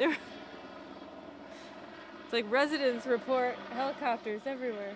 There, it's like residents report helicopters everywhere.